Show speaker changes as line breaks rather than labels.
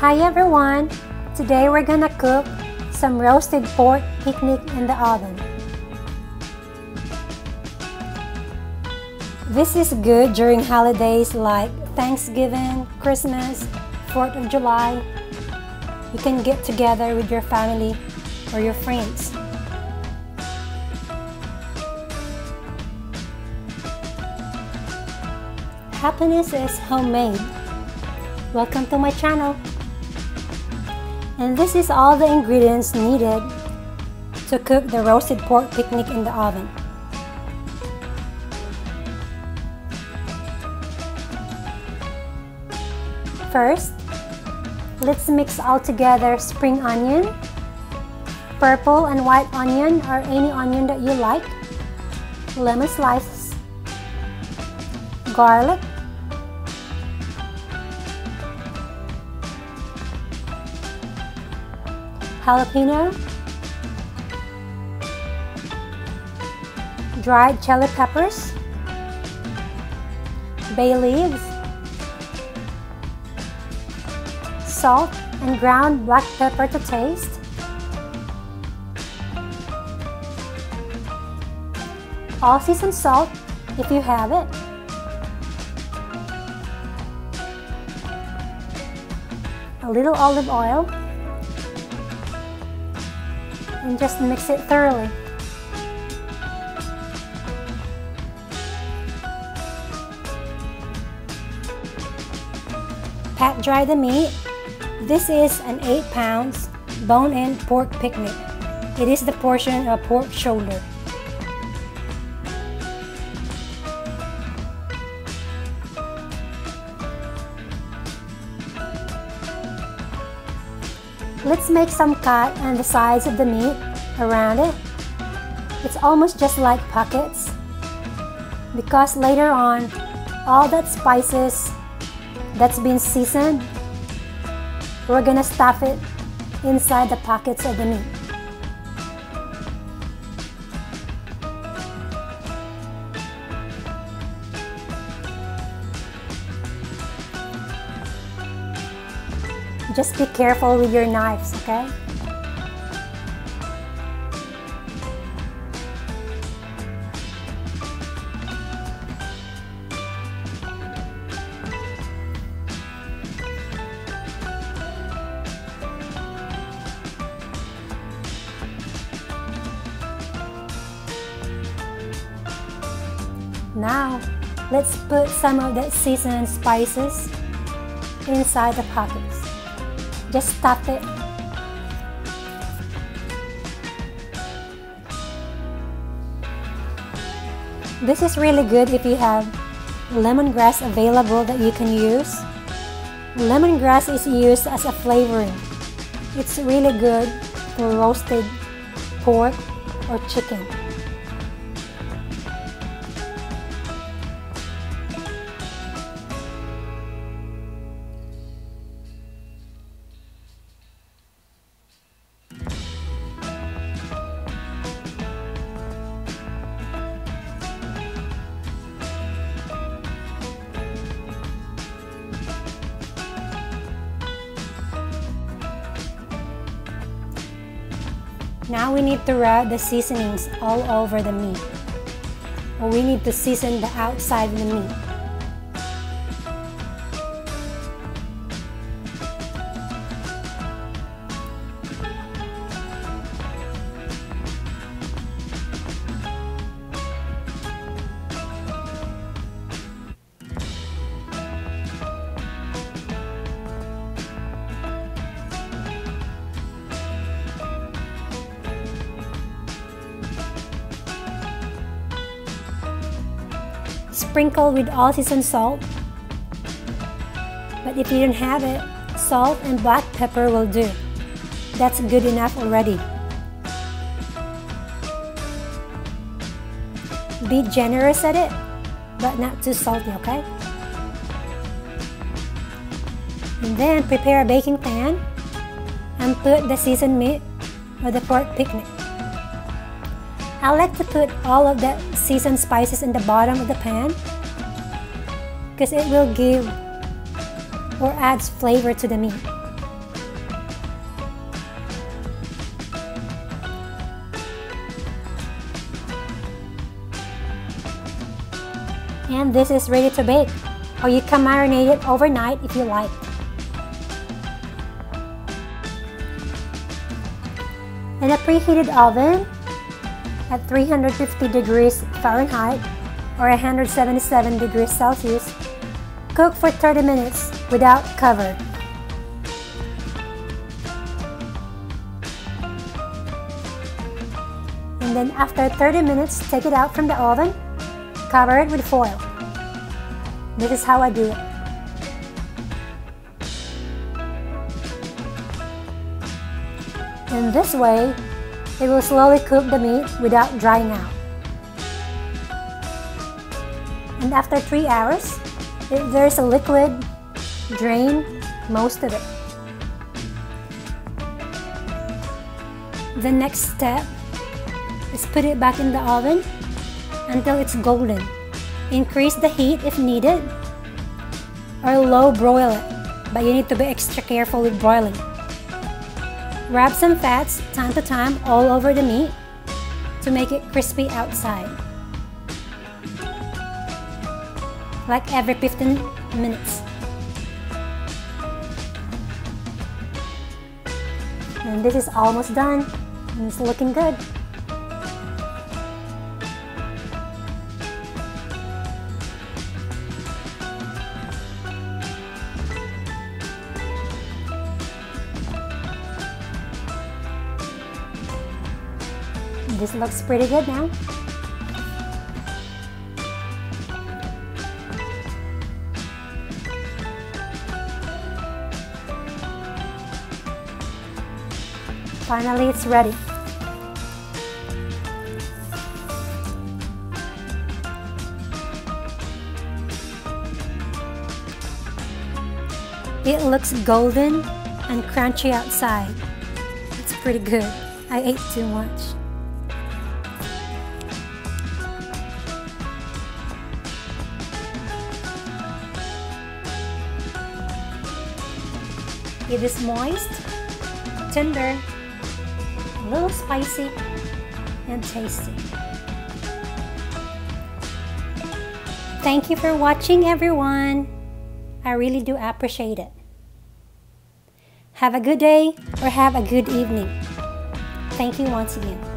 Hi everyone! Today we're gonna cook some roasted pork picnic in the oven. This is good during holidays like Thanksgiving, Christmas, 4th of July. You can get together with your family or your friends. Happiness is homemade. Welcome to my channel. And this is all the ingredients needed to cook the roasted pork picnic in the oven. First, let's mix all together spring onion, purple and white onion or any onion that you like, lemon slices, garlic, jalapeno, dried chili peppers, bay leaves, salt and ground black pepper to taste, all season salt if you have it, a little olive oil, and just mix it thoroughly. Pat dry the meat. This is an 8 pounds bone-in pork picnic. It is the portion of pork shoulder. Let's make some cut on the sides of the meat around it. It's almost just like pockets because later on all that spices that's been seasoned we're gonna stuff it inside the pockets of the meat. Just be careful with your knives, okay? Now, let's put some of that seasoned spices inside the pockets. Just tap it. This is really good if you have lemongrass available that you can use. Lemongrass is used as a flavoring. It's really good for roasted pork or chicken. Now we need to rub the seasonings all over the meat. We need to season the outside of the meat. Sprinkle with all season salt. But if you don't have it, salt and black pepper will do. That's good enough already. Be generous at it, but not too salty, okay? And then prepare a baking pan and put the seasoned meat or the pork picnic. I like to put all of the seasoned spices in the bottom of the pan because it will give or adds flavor to the meat. And this is ready to bake or you can marinate it overnight if you like. In a preheated oven, at 350 degrees Fahrenheit or 177 degrees Celsius, cook for 30 minutes without cover. And then after 30 minutes, take it out from the oven, cover it with foil. This is how I do it. In this way, it will slowly cook the meat without drying out. And after 3 hours, if there's a liquid, drain most of it. The next step is put it back in the oven until it's golden. Increase the heat if needed or low broil it, but you need to be extra careful with broiling. Rub some fats time to time all over the meat to make it crispy outside. Like every 15 minutes. And this is almost done. And it's looking good. This looks pretty good now. Finally, it's ready. It looks golden and crunchy outside. It's pretty good. I ate too much. It is moist, tender, a little spicy, and tasty. Thank you for watching everyone. I really do appreciate it. Have a good day or have a good evening. Thank you once again.